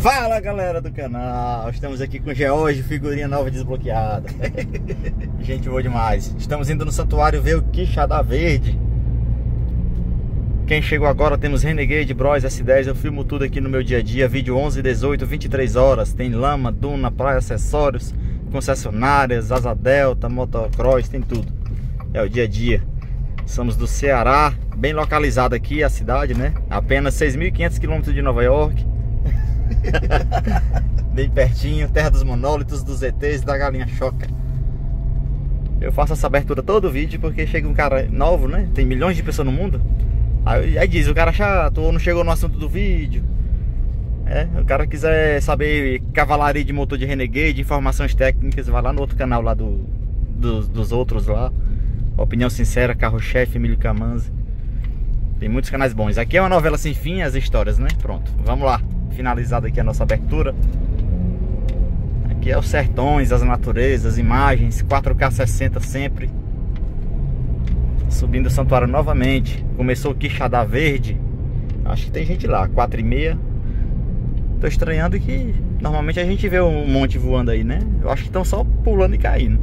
Fala galera do canal, estamos aqui com George, figurinha nova desbloqueada. Gente boa demais. Estamos indo no santuário ver o Quixadá Verde. Quem chegou agora temos Renegade, Bros, S10 Eu filmo tudo aqui no meu dia a dia. Vídeo 11, 18, 23 horas. Tem lama, duna, praia, acessórios Concessionárias, asa delta, motocross, tem tudo. É o dia a dia. Somos do Ceará, bem localizado aqui a cidade, né? Apenas 6.500 quilômetros de Nova York Bem pertinho, terra dos monólitos, dos ETs da galinha choca. Eu faço essa abertura todo vídeo porque chega um cara novo, né? Tem milhões de pessoas no mundo. Aí, aí diz, o cara chato ou não chegou no assunto do vídeo. É, o cara quiser saber cavalaria de motor de Renegade, informações técnicas, vai lá no outro canal lá do, dos, dos outros lá. Opinião Sincera, Carro-Chefe, Emílio Camanzi. Tem muitos canais bons. Aqui é uma novela sem fim, as histórias, né? Pronto, vamos lá finalizada aqui a nossa abertura. Aqui é os sertões, as naturezas, imagens, 4K 60 sempre. Subindo o santuário novamente. Começou o Quixadá Verde. Acho que tem gente lá, 4 e meia. Tô estranhando que normalmente a gente vê um monte voando aí, né? Eu acho que estão só pulando e caindo.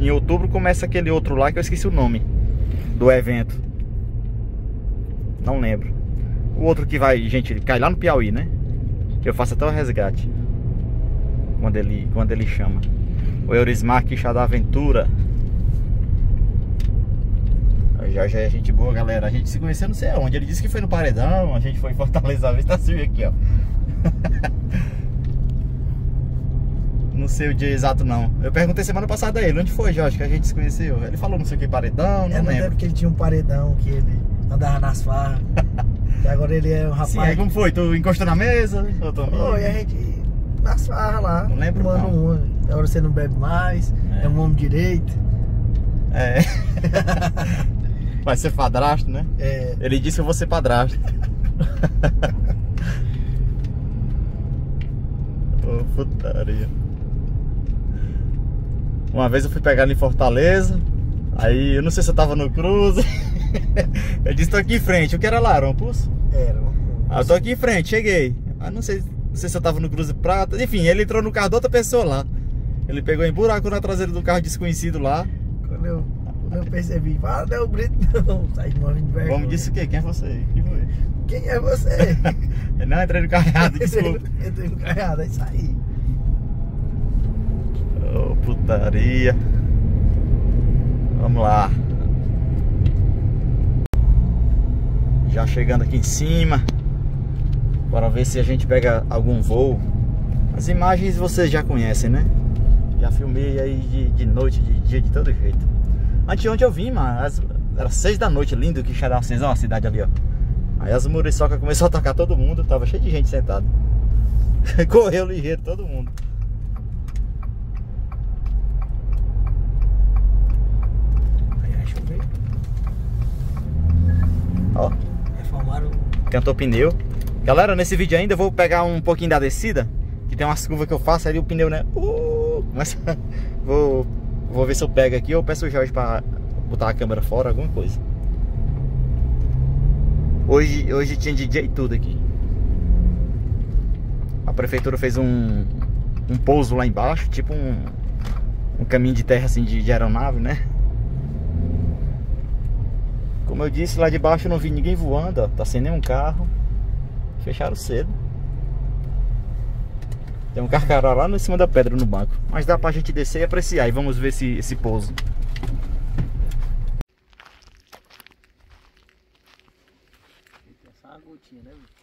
Em outubro começa aquele outro lá que eu esqueci o nome do evento. Não lembro. O outro que vai, gente, ele cai lá no Piauí, né? Eu faço até o resgate. Quando ele, quando ele chama. O Eurismar Quixa da Aventura. Já já é gente boa, galera. A gente se conheceu não sei aonde. Ele disse que foi no Paredão. A gente foi em Fortaleza. Vê se tá subindo aqui, ó. não sei o dia exato, não. Eu perguntei semana passada a ele. Onde foi, Jorge, que a gente se conheceu? Ele falou não sei o que, Paredão. Não é, lembro. É porque ele tinha um Paredão que ele andava nas farras. E agora ele é um rapaz. Sim, aí como foi? Tu encostou na mesa? Foi, a gente nas farras lá. Não lembro. Mano, um, agora você não bebe mais, é, é um homem direito. É. Vai ser padrasto, né? É. Ele disse que eu vou ser padrasto. Ô, oh, putaria. Uma vez eu fui pegar ele em Fortaleza. Aí eu não sei se eu tava no cruze. eu disse, tô aqui em frente. O que era lá? Era um pulso? Era. Ah, eu tô aqui em frente, cheguei. Mas não sei, não sei se eu tava no Cruze Prata. Enfim, ele entrou no carro de outra pessoa lá. Ele pegou em buraco na traseira do carro desconhecido lá. Quando eu, quando eu percebi, fala, não, Brito, não. Saí morrendo de vergonha. Como disse o quê? Quem é você? Quem foi? Quem é você? não, entrei no carro errado, desculpa. entrei no carro errado, aí saí. Ô, oh, putaria. Vamos lá. Já chegando aqui em cima. Para ver se a gente pega algum voo. As imagens vocês já conhecem, né? Já filmei aí de, de noite, de dia, de todo jeito. Anteontem eu vim, mano. As, Era seis da noite, lindo que vocês Ó a cidade ali, ó. Aí as muriçocas começou a atacar todo mundo. Tava cheio de gente sentada Correu ligeiro todo mundo Ó Cantou pneu. Galera, nesse vídeo ainda eu vou pegar um pouquinho da descida. Que tem umas curvas que eu faço ali, o pneu, né? Uh, mas vou, vou ver se eu pego aqui ou peço o Jorge pra botar a câmera fora, alguma coisa. Hoje, hoje tinha DJ tudo aqui. A prefeitura fez um, um pouso lá embaixo, tipo um, um caminho de terra assim de, de aeronave, né? Como eu disse, lá de baixo eu não vi ninguém voando, ó. Tá sem nenhum carro. Fecharam cedo. Tem um carcará lá em cima da pedra no banco. Mas dá pra gente descer e apreciar. E vamos ver esse, esse pouso.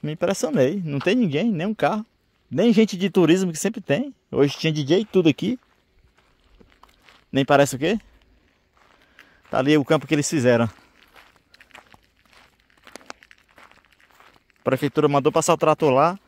Me impressionei. Não tem ninguém, nem um carro. Nem gente de turismo que sempre tem. Hoje tinha DJ e tudo aqui. Nem parece o quê? Tá ali o campo que eles fizeram. A prefeitura mandou passar o trator lá.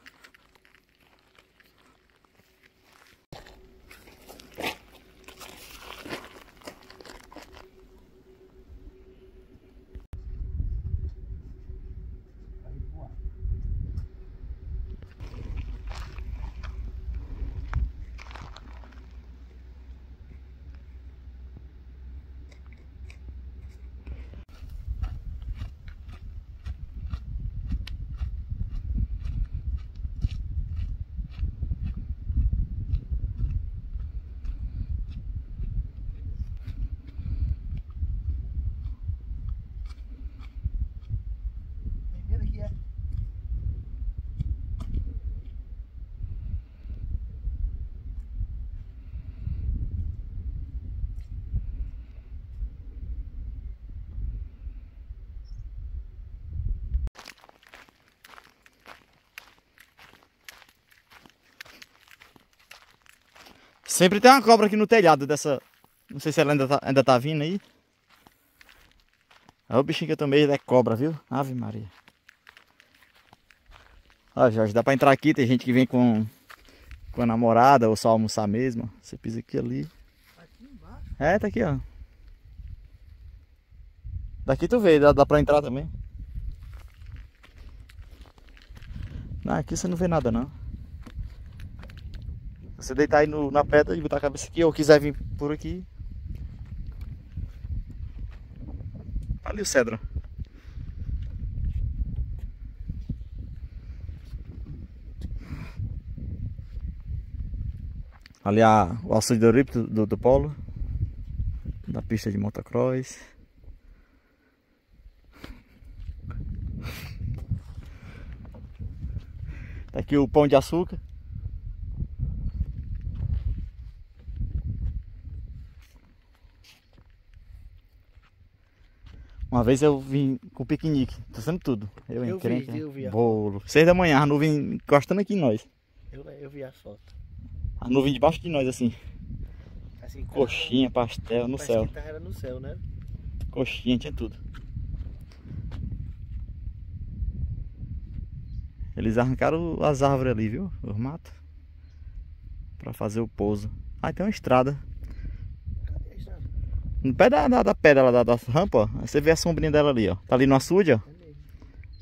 Sempre tem uma cobra aqui no telhado dessa... Não sei se ela ainda tá, ainda tá vindo aí. Olha o bichinho que eu tomei é cobra, viu? Ave Maria. Ó, Jorge, dá pra entrar aqui, tem gente que vem com, com a namorada ou só almoçar mesmo. Você pisa aqui ali. Aqui embaixo. É, tá aqui, ó. Daqui tu vê, dá, dá pra entrar também. Não, aqui você não vê nada não. Você deitar aí no, na pedra e botar a cabeça aqui, ou quiser vir por aqui. Ali o cedro. Ali a, o alço de Eurípides do, do, do polo. Da pista de motocross. Tá aqui o pão de açúcar. Uma vez eu vim com piquenique, tô fazendo tudo. Eu, Eu entrei, vi, eu vi a bolo. Seis da manhã, a nuvem encostando aqui em nós. Eu, eu vi as fotos. A nuvem debaixo de nós, assim. Assim, Coxinha, pastel no céu. que era no céu, né? Coxinha, tinha tudo. Eles arrancaram as árvores ali, viu? Os matos. Pra fazer o pouso. Ah, tem uma estrada. No pé da, da, da pedra lá da, da rampa, ó. Aí Você vê a sombrinha dela ali, ó. Tá ali no açude, ó.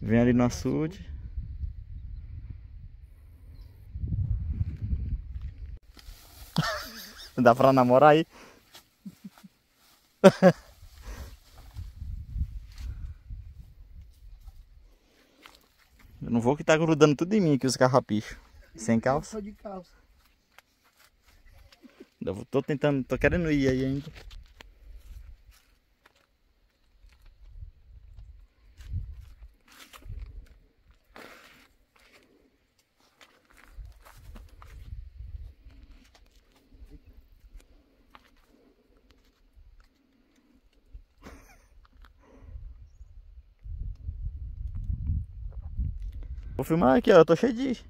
Vem ali no açude. Dá pra namorar aí. Eu não vou que tá grudando tudo em mim aqui os carrapichos. Sem calça. Só de calça. Eu tô tentando, tô querendo ir aí ainda. Vou filmar aqui, ó. Eu tô cheio de.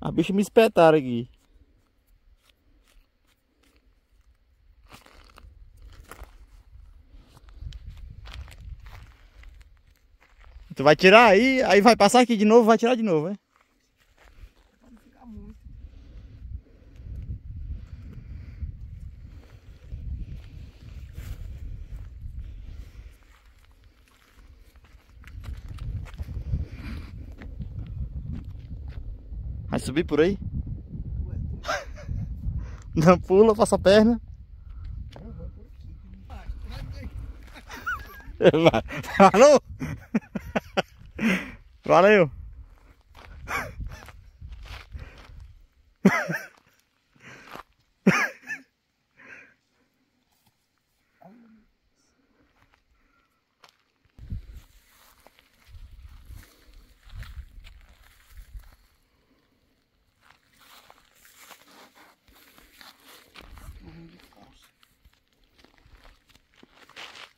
A bicha me espetaram aqui. Tu vai tirar aí, aí vai passar aqui de novo, vai tirar de novo, hein? Subir por aí? Não pula, passa a perna. Falou? Valeu.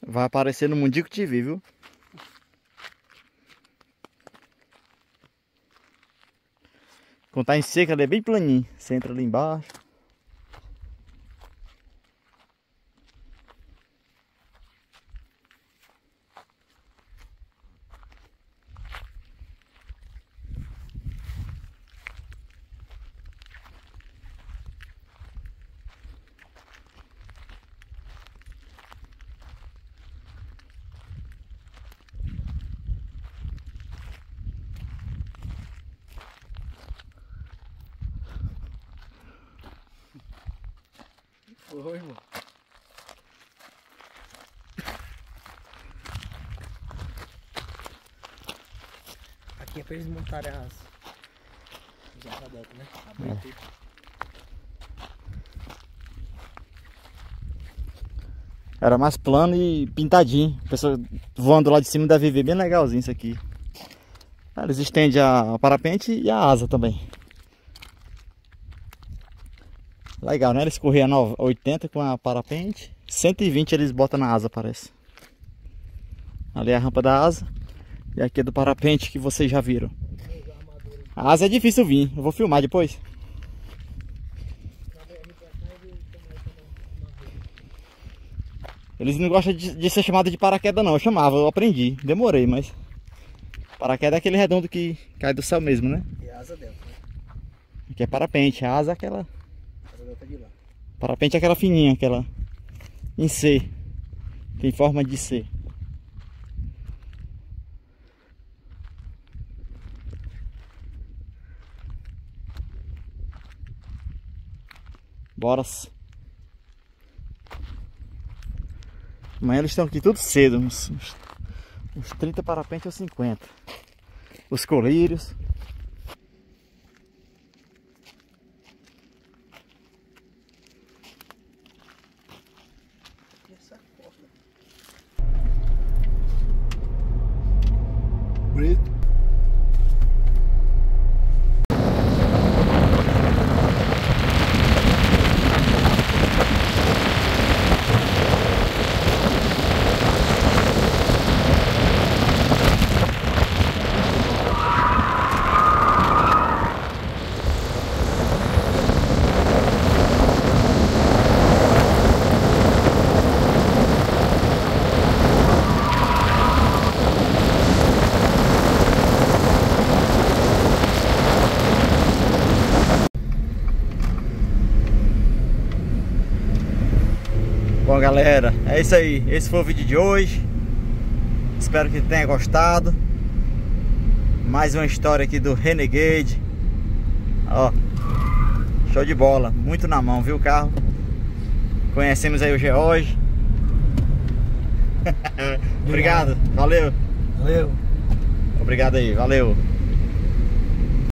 Vai aparecer no Mundico TV, viu? Quando tá em seca, ele é bem planinho. Você entra ali embaixo. Foi, irmão. Aqui é pra eles montarem as. Os alfabetos, né? É. tudo. Era mais plano e pintadinho. A pessoa voando lá de cima deve ver bem legalzinho isso aqui. Eles estendem a a parapente e a asa também. Legal, né? Eles corriam a nove- 80 com a parapente. 120 eles botam na asa, parece. Ali é a rampa da asa. E aqui é do parapente que vocês já viram. A asa é difícil vir. Eu vou filmar depois. Eles não gostam de, de ser chamado de paraquedas não. Eu chamava, eu aprendi. Demorei, mas... Paraquedas é aquele redondo que cai do céu mesmo, né? E a asa dela, né? Aqui é parapente. A asa é aquela... A asa dela tá de lá. Parapente é aquela fininha, aquela... Em C. Tem forma de C. Bora. Amanhã eles estão aqui tudo cedo, uns, uns, uns 30 parapentes ou 50. Os colírios. Galera, é isso aí. Esse foi o vídeo de hoje. Espero que tenha gostado. Mais uma história aqui do Renegade. Ó, show de bola, muito na mão, viu o carro? Conhecemos aí o George. Obrigado, valeu. Valeu. Obrigado aí, valeu.